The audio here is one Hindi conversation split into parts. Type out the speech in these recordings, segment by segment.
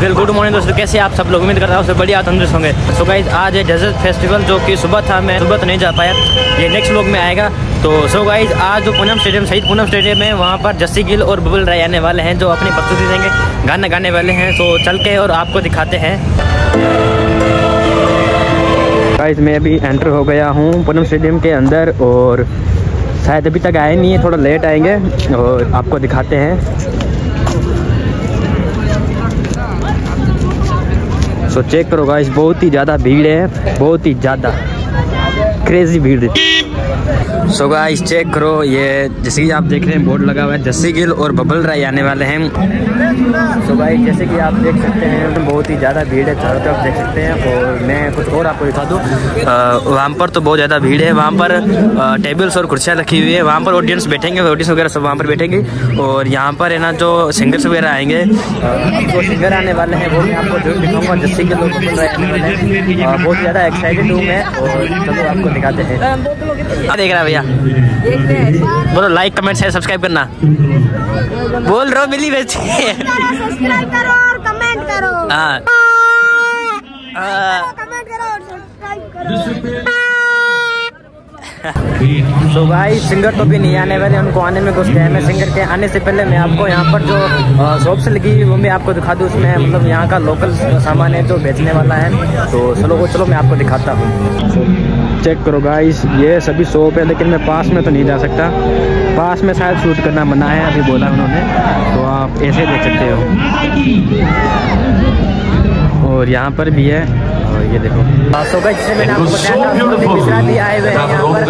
वेल गुड मॉर्निंग दोस्तों, कैसे आप सब लोग? उम्मीद करता हूँ सब बढ़िया तंदुरुस्त होंगे। सो गाइज़ आज है डेजर्ट फेस्टिवल जो कि सुबह था, मैं सुबह तो नहीं जा पाया। ये नेक्स्ट लोग में आएगा। तो सो गाइज़ आज जो पूनम स्टेडियम शहीद पूनम स्टेडियम है, वहाँ पर जस्सी गिल और बबुल राय आने वाले हैं, जो अपनी प्रस्तुति देंगे, गाना गाने वाले हैं। तो चल के और आपको दिखाते हैं। गाइज़ मैं अभी एंटर हो गया हूँ पूनम स्टेडियम के अंदर और शायद अभी तक आए नहीं है, थोड़ा लेट आएँगे और आपको दिखाते हैं। सो चेक करो गाइस बहुत ही ज़्यादा भीड़ है, बहुत ही ज़्यादा क्रेजी भीड़ सो गाइस चेक करो, ये जैसे कि आप देख रहे हैं, बोर्ड लगा हुआ है, जस्सी गिल और बबल राय आने वाले हैं। सो गाइस जैसे कि आप देख सकते हैं बहुत ही ज़्यादा भीड़ है, चारों तरफ़ देख सकते हैं, और मैं कुछ और आपको दिखा दूँ। वहाँ पर तो बहुत ज़्यादा भीड़ है, वहाँ पर टेबल्स और कुर्सियाँ रखी हुई है, वहाँ पर ऑडियंस बैठेंगे ऑडियंस वगैरह सब वहाँ पर बैठेंगे, और यहाँ पर है ना जो सिंगर्स वगैरह आएँगे जो सिंगर आने वाले हैं, वो मैं आपको ज़रूर दिखाऊँगा, जस्सी वाले हैं। बहुत ज़्यादा एक्साइटेड हूँ मैं, और चलो आपको दिखाते हैं। क्या देख रहा है भैया। बोलो लाइक कमेंट शेयर सब्सक्राइब करना। बोल रहा मिली बेच सब्सक्राइब करो और कमेंट करो। हाँ। कमेंट करो और सब्सक्राइब करो। सो भाई सिंगर तो भी नहीं आने वाले उनको आने में कुछ टाइम है। सिंगर के आने से पहले मैं आपको यहाँ पर जो शॉप्स लगी हुई वो मैं आपको दिखा दूँ। उसमें मतलब यहाँ का लोकल सामान है जो बेचने वाला है। तो चलो वो चलो मैं आपको दिखाता हूँ। चेक करो गाइस ये सभी शॉप है, लेकिन मैं पास में तो नहीं जा सकता। पास में शायद शूट करना मना है, अभी बोला उन्होंने। तो आप ऐसे देख सकते हो। और यहाँ पर भी है। ये देखो। तो गाइस जैसे मैंने आपको बताया था मिश्रा भी आए हुए हैं यहाँ पर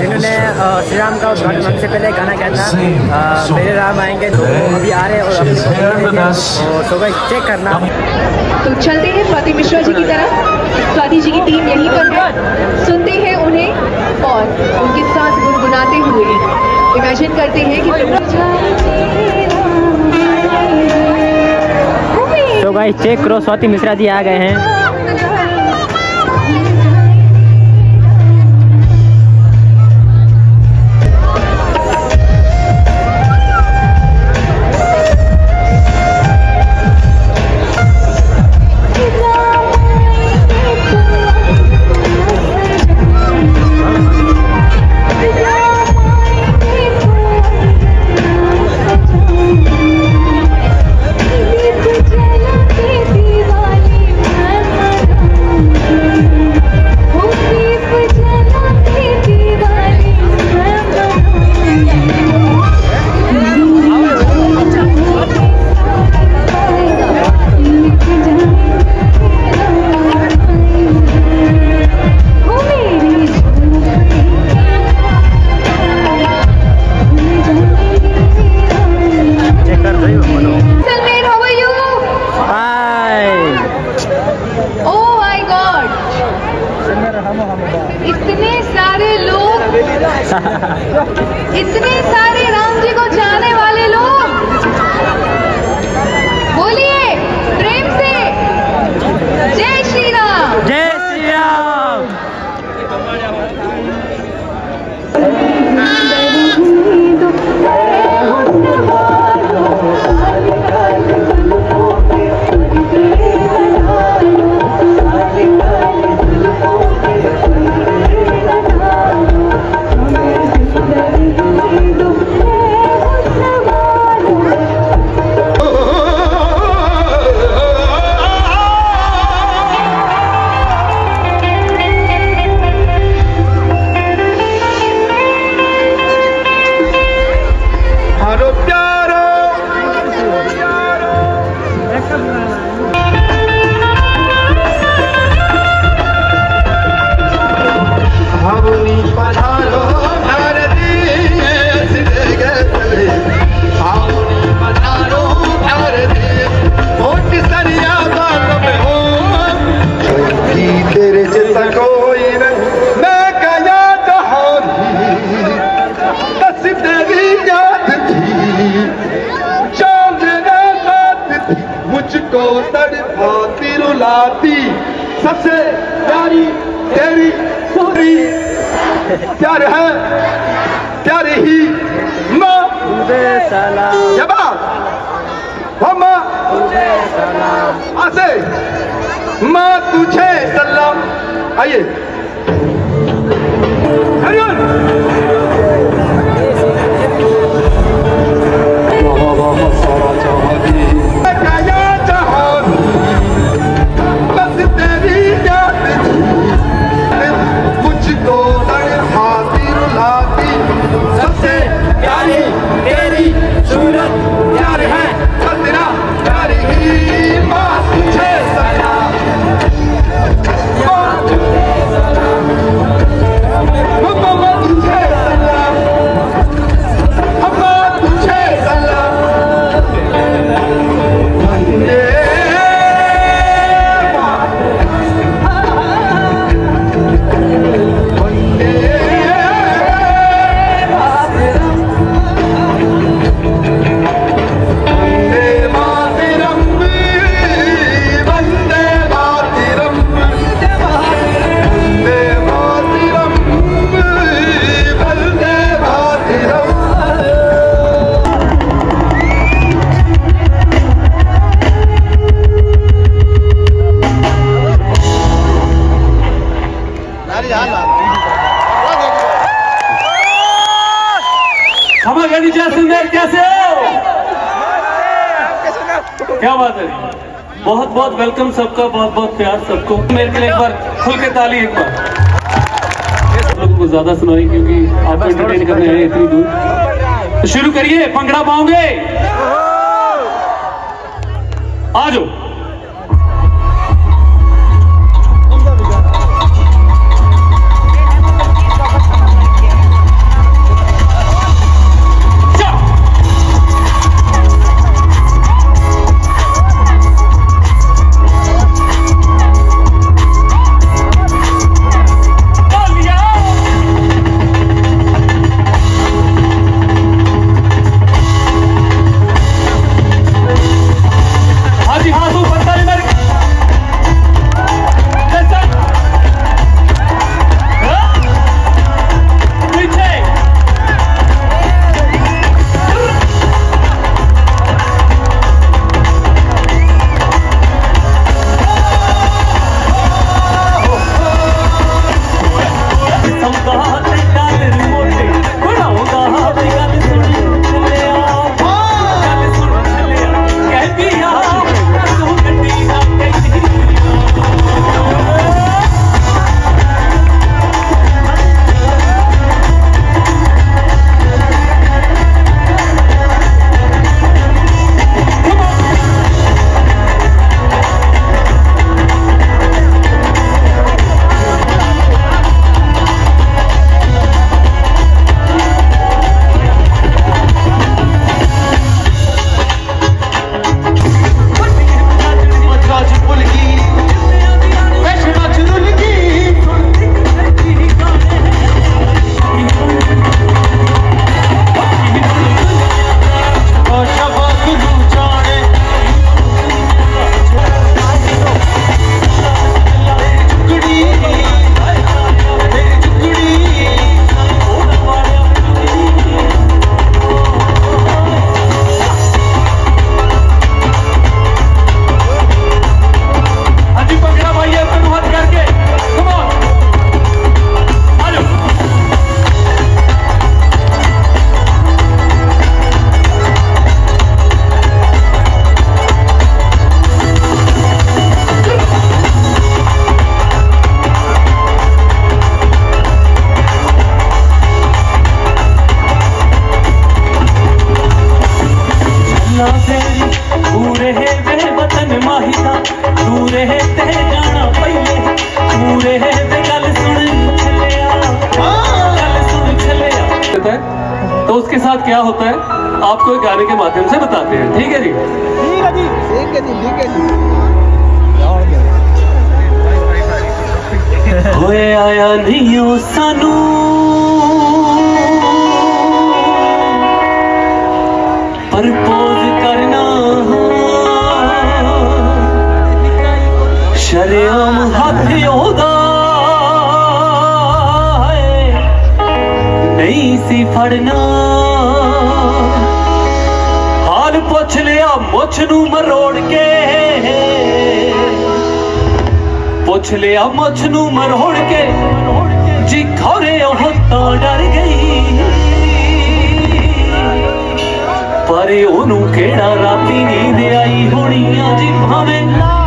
जिन्होंने अ, श्री राम का उद्घाटन होने से पहले गाना गाया था मेरे राम आएँगे तो अभी आ रहे हैं और तो गाइस चेक करना। तो चलते हैं स्वाति मिश्रा जी की तरफ़। स्वाति जी की टीम यहीं पर है। सुनते हैं उन्हें और उनके साथ गुनगुनाते हुए। इमेजिन करते हैं कि तो गाइस चेक करो स्वाति मिश्रा जी आ गए हैं। Yeah. से। माँ तुझे सलाम आइए। हरिओम। वेलकम सबका बहुत बहुत प्यार सबको। मेरे के लिए एक बार खुल के ताली एक बार। लोगों को ज़्यादा सुनाई क्योंकि आप एंटरटेन करने आए इतनी दूर। तो शुरू करिए पंखड़ा पाओगे? आ जाओ। होए आया नहीं हो सानू। पर पोज करना शर्म हाथ योदा नहीं सी फड़ना। हाल पुछ लिया मुछ नू मरोड़ के। ਮਛਲਿਆ ਮੱਛ ਨੂੰ ਮਰੋੜ ਕੇ। ਜੀ ਖੋਰੇ ਉਹ ਤਾਂ ਡਰ ਗਈ। ਪਰ ਉਹਨੂੰ ਕਿਹੜਾ ਰਾਤੀ ਨੀਂਦ ਆਈ ਹੋਣੀ ਆ ਜੀ, ਭਾਵੇਂ ਨਾ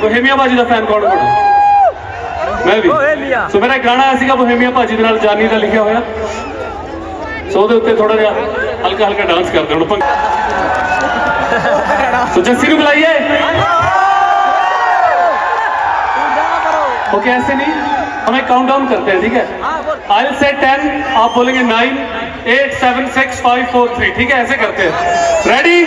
बोहेमिया भाजी का फ़ैन कौन कौन मैं भी। सो मेरा गाना ऐसा बोहेमिया भाजी के जानी का लिखा हुआ सो उ थोड़ा जहा हल्का हल्का डांस करते हूँ सो जस्सी बुलाइए। ओके ऐसे नहीं। हम एक काउंट डाउन करते हैं ठीक है? आई से टेन आप बोलेंगे nine eight seven six five four three ठीक है? ऐसे करते हैं। रेडी!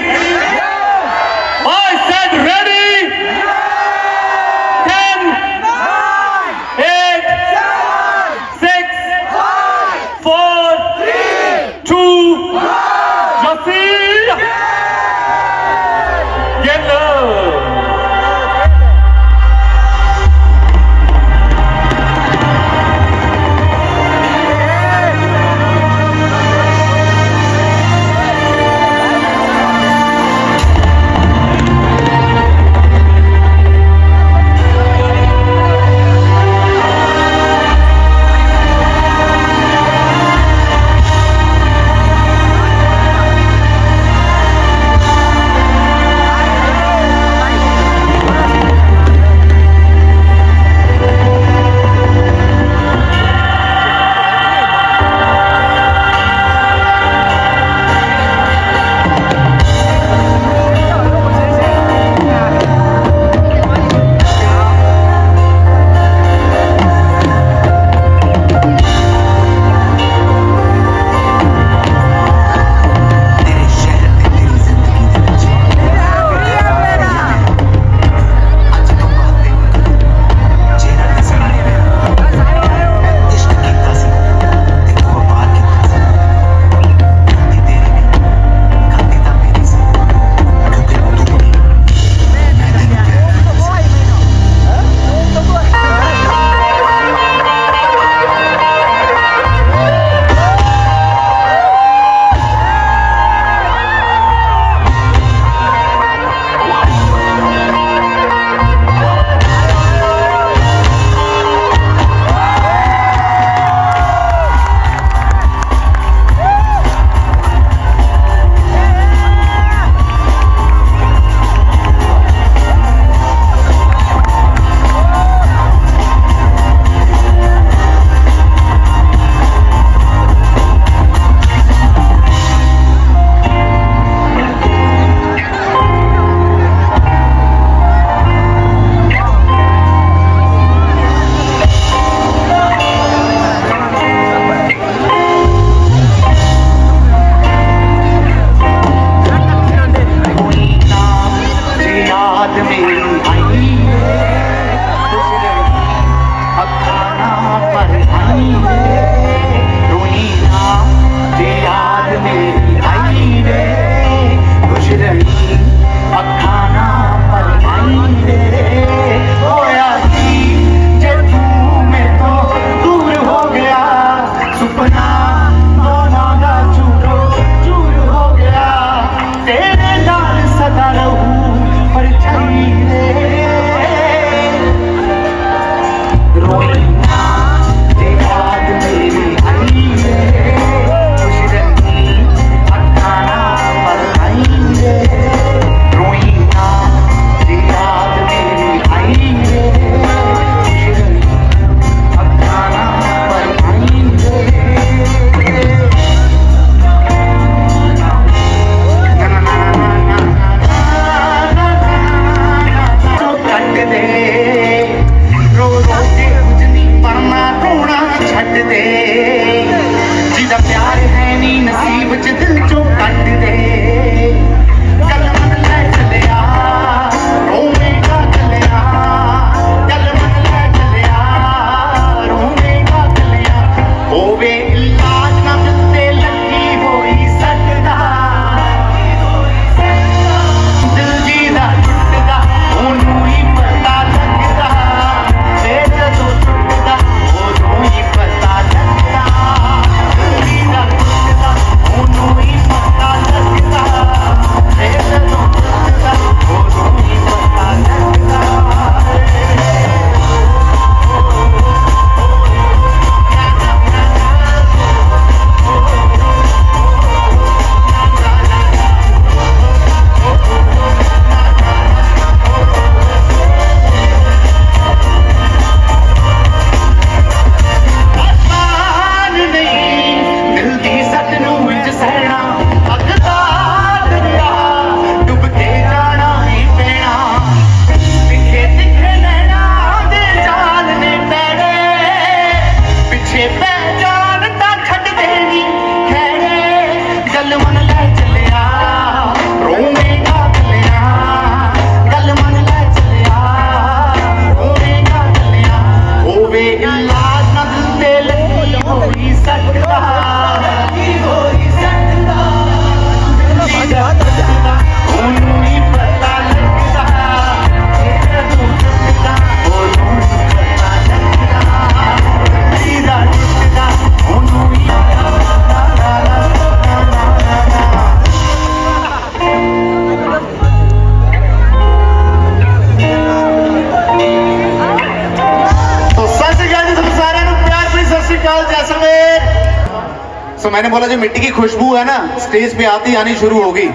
सो मैंने बोला, जो मिट्टी की खुशबू है ना, स्टेज पे आती, आनी शुरू होगी।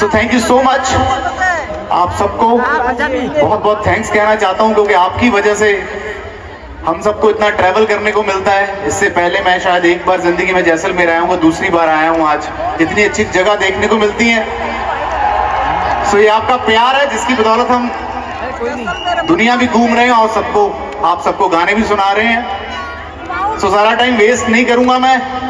So thank you so much आप सबको बहुत बहुत थैंक्स कहना चाहता हूँ, क्योंकि आपकी वजह से हम सबको इतना ट्रैवल करने को मिलता है। इससे पहले मैं शायद एक बार ज़िंदगी में जैसलमेर आया हूँ, दूसरी बार आया हूँ आज। इतनी अच्छी जगह देखने को मिलती है। सो ये आपका प्यार है, जिसकी बदौलत हम दुनिया भी घूम रहे हैं और सबको, आप सबको गाने भी सुना रहे हैं। सो सारा टाइम वेस्ट नहीं करूँगा मैं।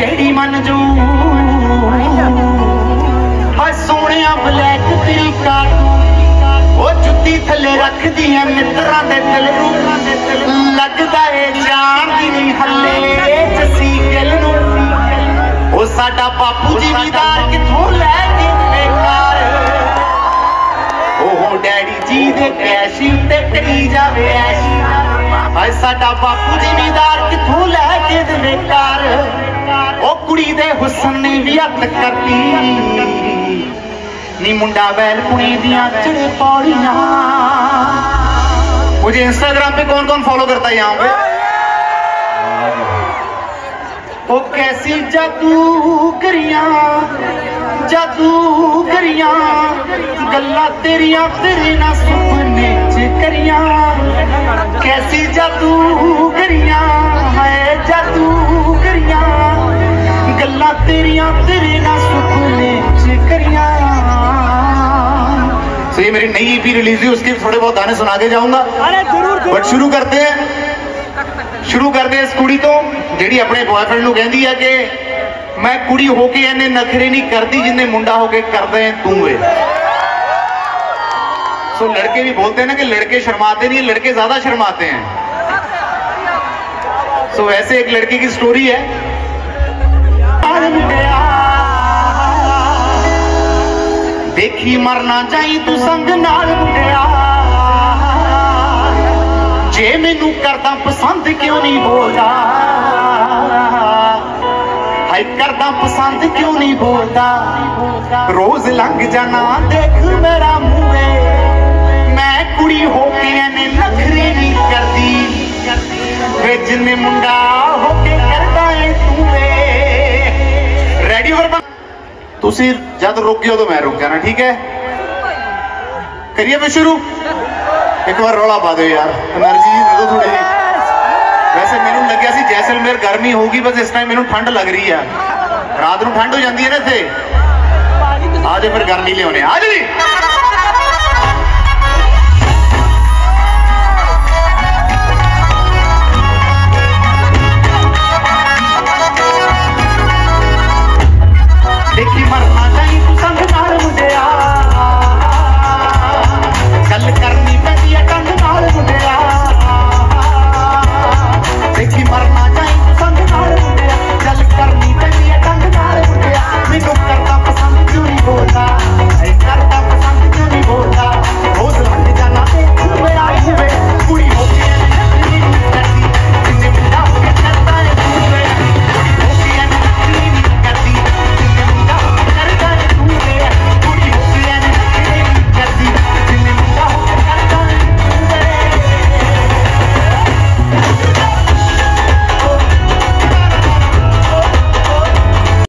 ਜਿਹੜੀ ਮੰਨ ਜੂ ਹਾਏ ਸੋਹਣਿਆ ਬਲੈਕ ਤੇਰੀ ਕਾਟੂ ਉਹ ਜੁੱਤੀ ਥੱਲੇ ਰੱਖਦੀ ਐ ਮਿੱਤਰਾਂ ਦੇ ਦਿਲ ਨੂੰ ਲੱਗਦਾ ਏ ਜਾਣ ਦੀ ਨਹੀਂ ਹੱਲੇ ਜੱਸੀ ਗਿੱਲ ਨੂੰ। ਉਹ ਸਾਡਾ ਬਾਪੂ ਜ਼ਿਮੀਦਾਰ ਕਿੱਥੋਂ ਲੈ ਕੇ ਬੇਕਾਰ ਉਹ ਡੈਡੀ ਜੀ ਦੇ ਕੈਸ਼ੀ ਉੱਤੇ ਕਰੀ ਜਾਵੇ ਐਸ਼ੀ। ਹਾਏ ਸਾਡਾ ਬਾਪੂ ਜ਼ਿਮੀਦਾਰ ਕਿੱਥੋਂ ਲੈ ਕੇ ਦੇਵੇ ਕਾਰ ਕੁੜੀ ਦੇ ਹੁਸਨ ਨੇ ਵੀ ਹੱਥ ਕਰਦੀ ਨੀ ਮੁੰਡਾ ਵੈਲ ਕੁੜੀ ਦੀਆਂ ਚੜੇ ਪੌੜੀਆਂ मुझे इंस्टाग्राम पे कौन कौन फॉलो करता है यहाँ पे ओ कैसी जादू करिया जादू करिया गल्ला तेरिया तेरे ना सुपने च करिया कैसी जादू करिया है जादू करिया तो ये मेरी नई ईपी रिलीज़ हुई उसके थोड़े बहुत गाने सुना के जाऊँगा। बट शुरू करते हैं। शुरू करते हैं इस कुड़ी तो ਜਿਹੜੀ अपने बॉयफ्रेंड को कहती है कि मैं कुड़ी होके इन्हें नखरे नहीं करती जिन्हें मुंडा होके ਹੋ ਕੇ ਕਰਦੇ ਤੂੰ ਵੇ सो लड़के भी बोलते हैं ना कि लड़के शर्माते नहीं लड़के ज़्यादा शर्माते हैं। सो ऐसे एक लड़के की स्टोरी है। ਮੁੰਡਿਆ ਦੇਖੀ ਮਰਨਾ ਚਾਹੀ ਤੂੰ ਸੰਗ ਨਾਲ ਮੁੰਡਿਆ। ਜੇ ਮੈਨੂੰ ਕਰਦਾ ਪਸੰਦ ਕਿਉਂ ਨਹੀਂ ਬੋਲਦਾ? ਹਾਈ ਕਰਦਾ ਪਸੰਦ ਕਿਉਂ ਨਹੀਂ ਬੋਲਦਾ? ਰੋਜ਼ ਲੰਘ ਜਾਣਾ, ਦੇਖ ਮੇਰਾ ਮੂਹੇ। ਮੈਂ ਕੁੜੀ ਹੋ ਕੇ ਇਹਨੇ ਨਖਰੇ ਨਹੀਂ ਕਰਦੀ। ਵੇ ਜਿੰਨੇ ਮੁੰਡਾ ਹੋ ਕੇ ਕਰਦਾ ਏ ਤੂੰ ਵੇ। उसी जब रुक गया तो मैं रुक जाना ठीक है? करिए मैं शुरू। एक बार रौला पा दो यार, एनर्जी दो थोड़ी जी वैसे मैं लग्या सी जैसलमेर गर्मी होगी, बस इस टाइम मैं ठंड लग रही है। रात को ठंड हो जाती है ना इतने आज फिर गर्मी लिया आज भी